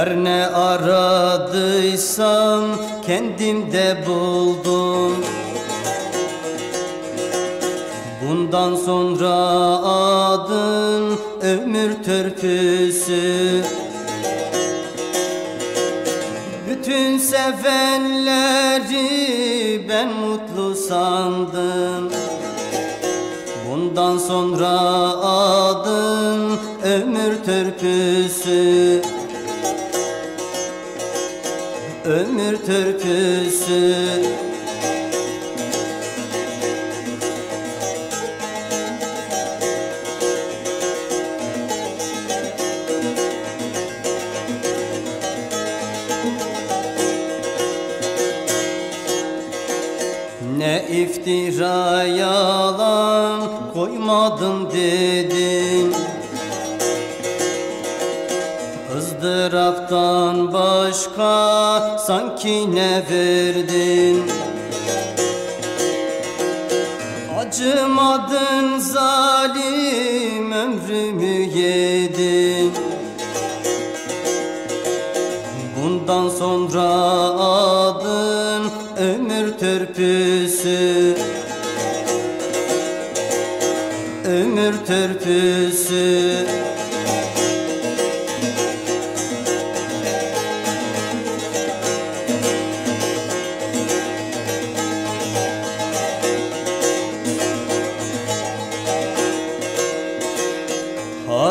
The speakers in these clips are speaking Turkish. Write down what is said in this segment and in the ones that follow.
Her ne aradıysam kendimde buldum. Bundan sonra adın ömür törpüsü Bütün sevenleri ben mutlu sandım. Bundan sonra adın ömür törpüsü Ömür törpüsü Ne iftira yalan koymadım dedin ızdıraptan başka sanki ne verdin? Acımadın zalim ömrümü yedin. Bundan sonra adın ömür törpüsü. Ömür törpüsü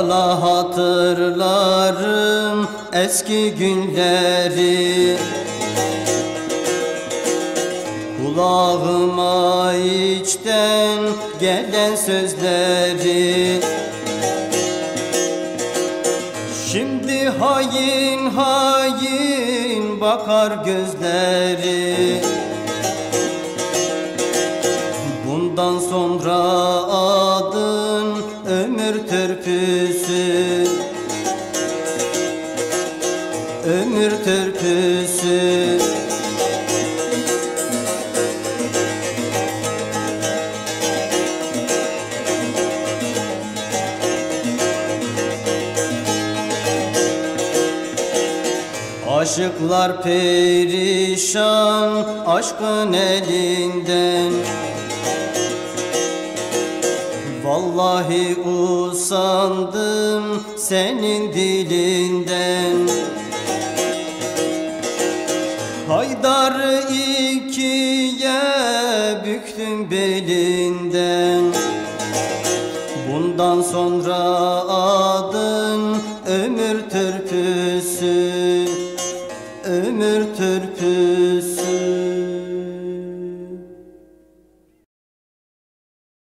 Hala hatırlarım eski günleri. Kulağıma içten gelen sözleri. Şimdi hain hain bakar gözleri ömür törpüsü Ömür törpüsü Aşıklar perişan aşkın elinden Vallahi usandım senin dilinden. Haydar'ı ikiye büktüm belinden. Bundan sonra adın ömür törpüsü Ömür törpüsü